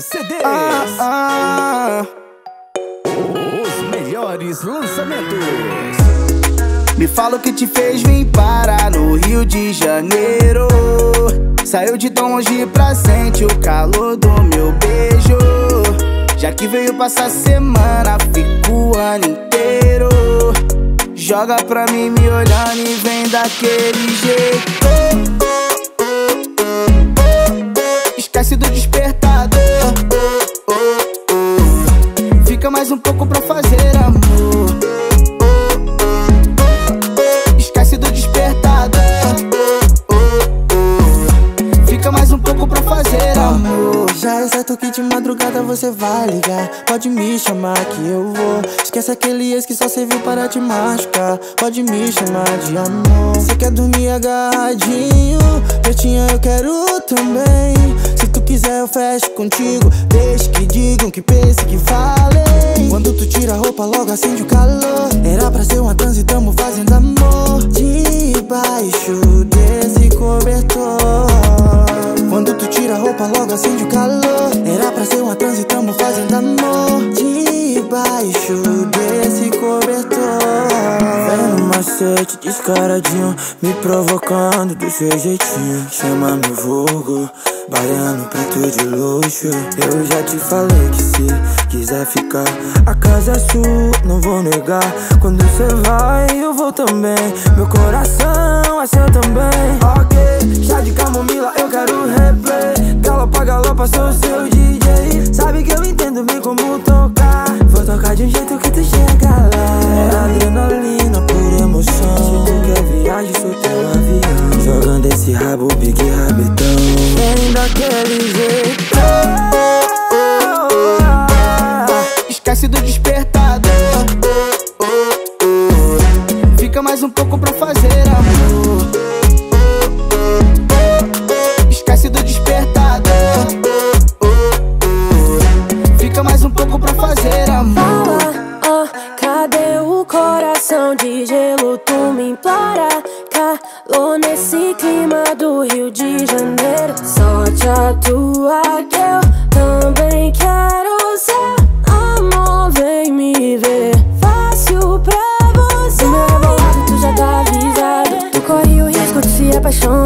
CDs. Ah, ah. Os melhores lançamentos. Me fala o que te fez vir parar no Rio de Janeiro. Saiu de tão longe pra sentir o calor do meu beijo. Já que veio passar semana, fica o ano inteiro. Joga pra mim me olhando e vem daquele jeito. Você vai ligar. Pode me chamar que eu vou. Esquece aquele ex que só serviu para te machucar. Pode me chamar de amor. Você quer dormir agarradinho? Pretinha, eu quero também. Se tu quiser, eu fecho contigo. Deixa que digam, que pense, que falem. Quando tu tira a roupa, logo acende o calor. Era pra ser uma transe, tamo fazendo amor. Debaixo desse cobertor. Quando tu tira a roupa, logo acende o calor. Era pra ser uma transe, tamo fazendo amor. Debaixo desse cobertor. Vem no macete, descaradinho. Me provocando do seu jeitinho. Chama meu vulgo. Baiano preto de luxo. Eu já te falei que se quiser ficar A casa é sua, não vou negar. Quando cê vai, eu vou também. Meu coração é seu também. Ok, chá de camomila, eu quero replay. Galopa, galopa, sou seu DJ Sabe que eu entendo bem como tocar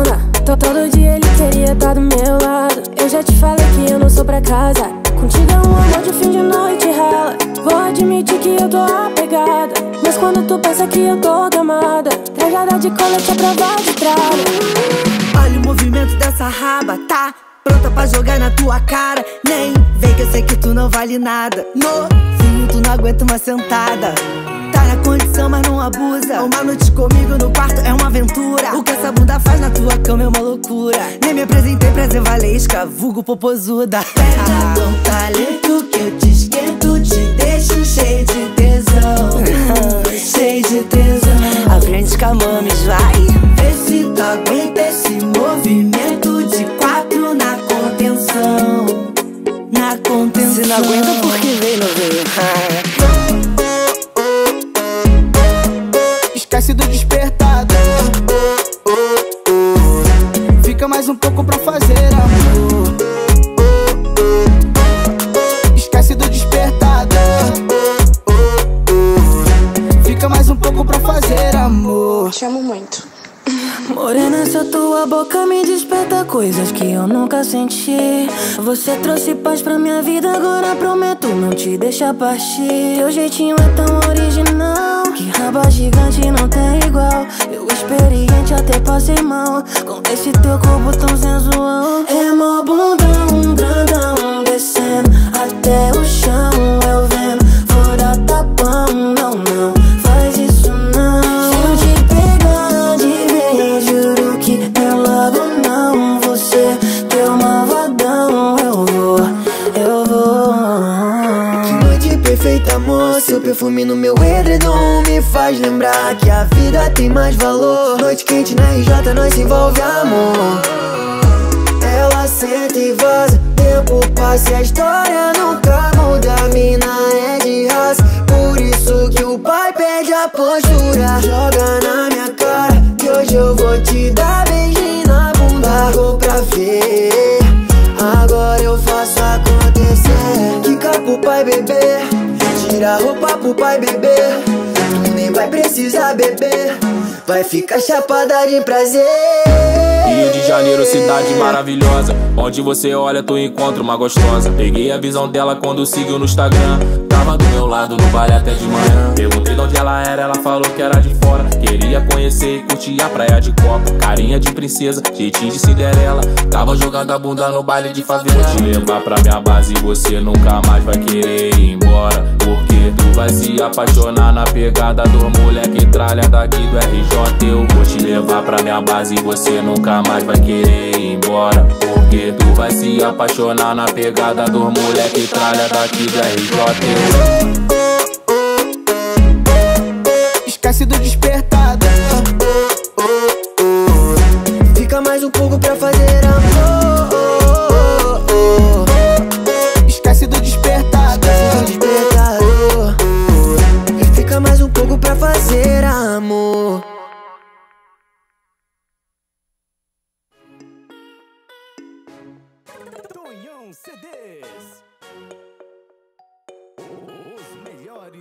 apaixonar. Tô todo dia ele queria estar do meu lado. Eu já te falei que eu não sou pra casa. Contigo é um amor de fim de noite rala. Vou admitir que eu tô apegada. Mas quando tu pensa que eu tô gamada, trajada de colete é prova de tralha. Olha o movimento dessa raba, tá? Pronta pra jogar na tua cara. Nem vem que eu sei que tu não vale nada. Novinho, tu não aguenta uma sentada. Condição, mas não abusa. Uma noite comigo no quarto é uma aventura. O que essa bunda faz na tua cama é uma loucura. Nem me apresentei pra Zé Valesca, vulgo popozuda. Pega com talento que eu te esquento, te deixo cheio de tesão. cheio de tesão. A mames, vai. Morena, essa tua boca me desperta coisas que eu nunca senti. Você trouxe paz pra minha vida, agora prometo não te deixar partir. Teu jeitinho é tão original que raba gigante não tem igual. Eu experiente até passei mal com esse teu corpo tão sensual. É mó bundão, grandão, noite perfeita, amor. Seu perfume no meu edredom me faz lembrar que a vida tem mais valor. Noite quente na RJ, nós envolve amor. Ela senta e vaza, tempo passa e a história nunca muda. Mina é de raça, por isso que o pai perde a postura. Joga na minha cara que hoje eu vou te dar beijinho na bunda. Vou pra ver, agora eu faço acontecer. vai beber. Tira roupa pro pai beber. Tu nem vai precisar beber. Vai ficar chapada de prazer. Rio de Janeiro, cidade maravilhosa. Onde você olha, tu encontra uma gostosa. Peguei a visão dela quando seguiu no Instagram. Tava do meu lado no baile até de manhã. Perguntei de onde ela era, ela falou que era de fora. Queria conhecer e curtir a praia de copa. Carinha de princesa, jeitinho de Cinderela. Tava jogando a bunda no baile de favela. Vou te levar pra minha base e você nunca mais vai querer ir embora. Porque tu vai se apaixonar na pegada do moleque tralha daqui do RJ. Eu vou te levar pra minha base e você nunca mais vai querer ir embora. Porque tu vai se apaixonar na pegada do moleque tralha daqui do RJ. Esquece do despertador.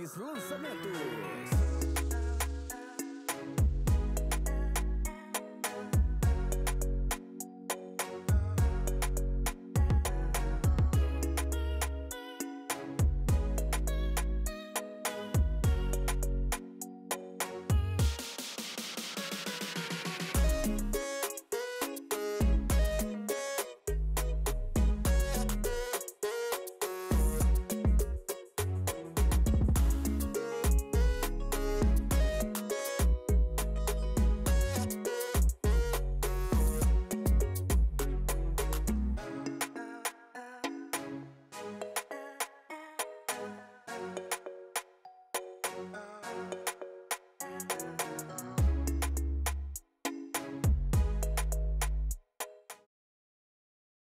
Melhores lançamentos.